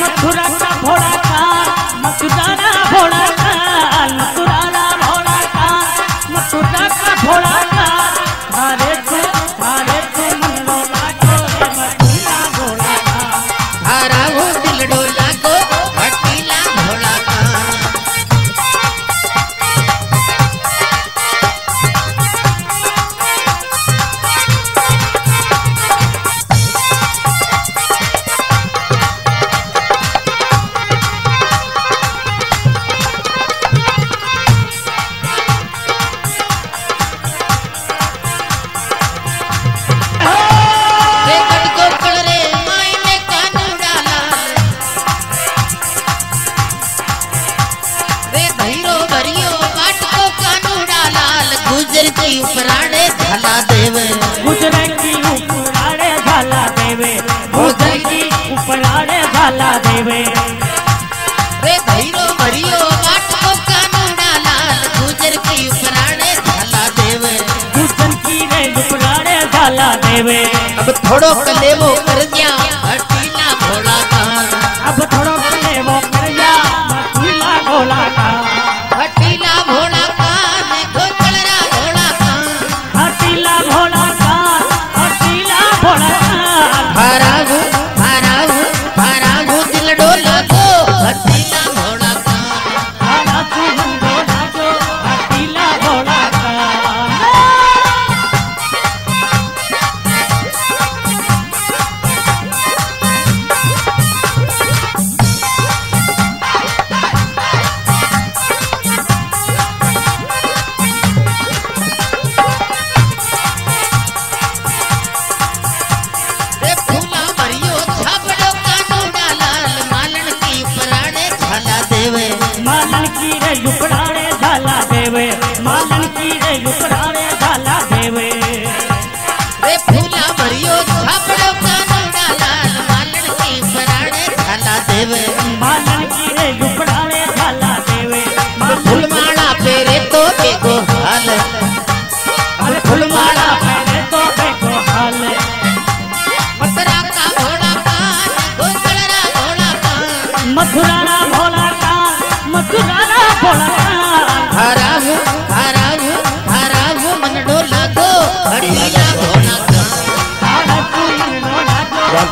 मथुरा का भोला થોડોક લેવો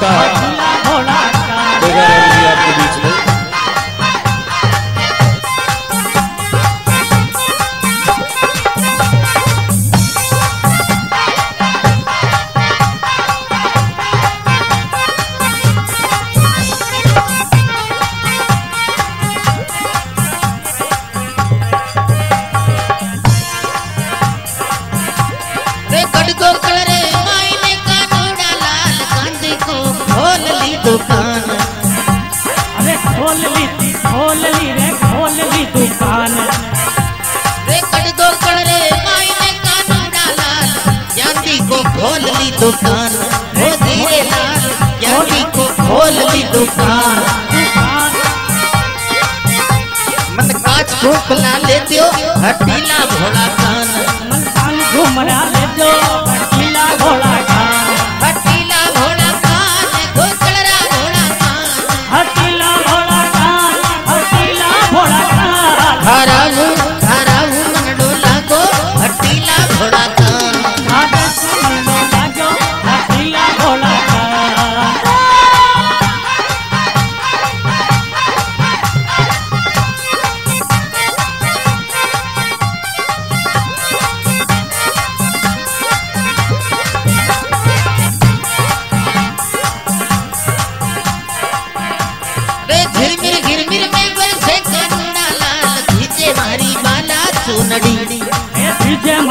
माता दुकान, वो धीरे लाल यारी को खोल ली दुकान। मत काच को खुला ले दियो, हटीला भोला कान। मन कान को मना ले दियो, हटीला भोला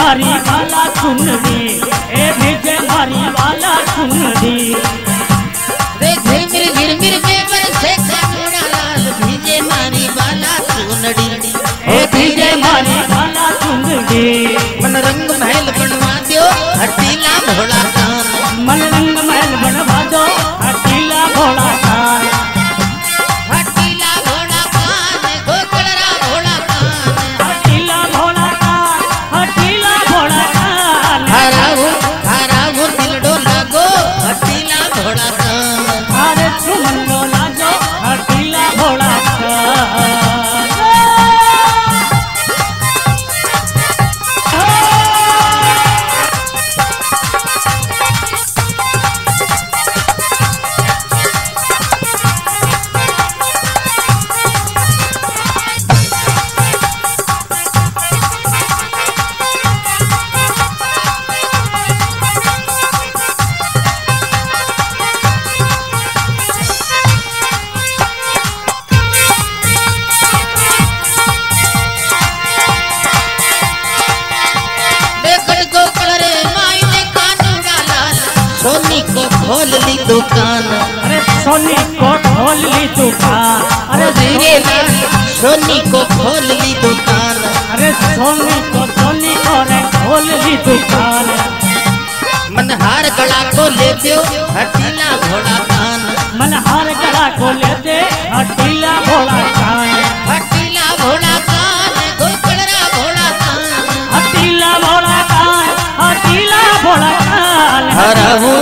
भरी वाला सुन दी ए विजय भरी वाला सुन दी रे वे घिरमिर के पर से कामुड़ा लाल। विजय मारी वाला सुन दी ए विजय मारी वाला सुन दी सोनी को खोल ली दुकान। अरे धीरे सोनी को खोल ली दुकान। अरे सोनी को सोनी को रे खोल ली दुकान। मनहार गला को ले दो हटीला घोड़ा कान। मनहार गला को ले दे हटीला घोड़ा कान। हटीला घोड़ा कान गोकड़ा घोड़ा कान। हटीला घोड़ा कान हटीला घोड़ा कान। हरहू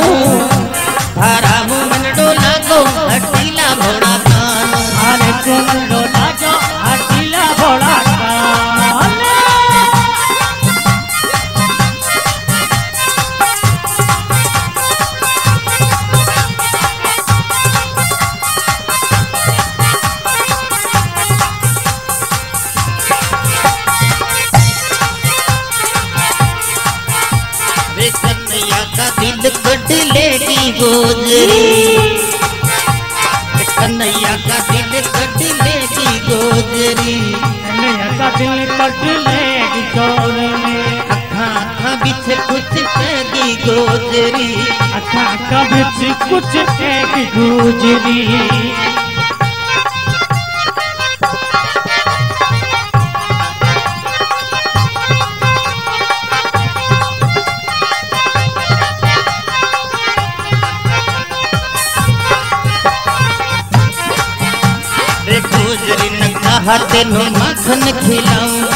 कभी कुछ एक गुजरी। गोजरी न कहा माखन खिलाऊँगी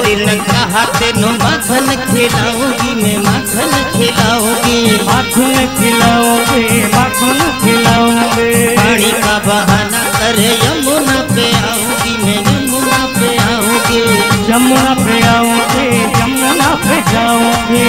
गोजरी न कहा तेनो माखन खिलाऊँगी मैं माखन खिलाऊँगी। माखन खिलाओगे माखन खिलाओगे पानी का बहाना करे यमुना पे आओगी मैं यमुना पे आऊँगी। जमुना पे आओगे जमुना पे जाओगे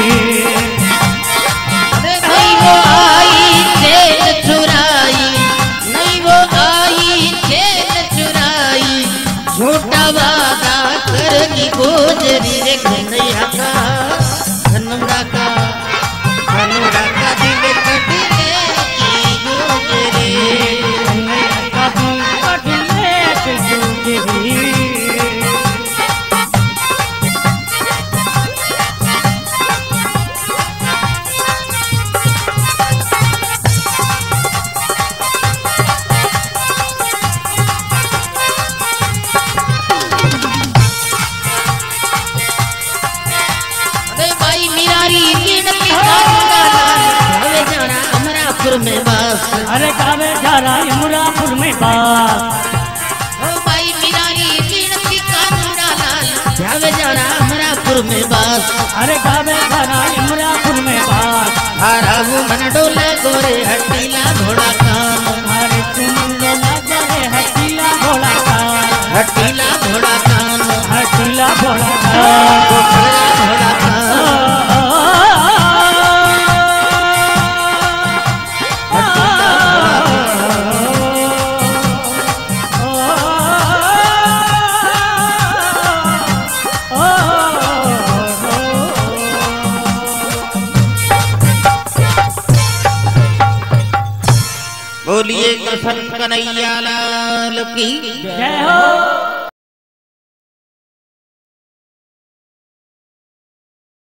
रहा में अमरापुर में बास अरे गावे घराई मुरापुर में बात हराबू मन डोला गोरे हटीला घोड़ा का अरे तुम लगे हटीला घोड़ा का हटीला घोड़ा कृष्ण कन्हैया लाल की। जय हो।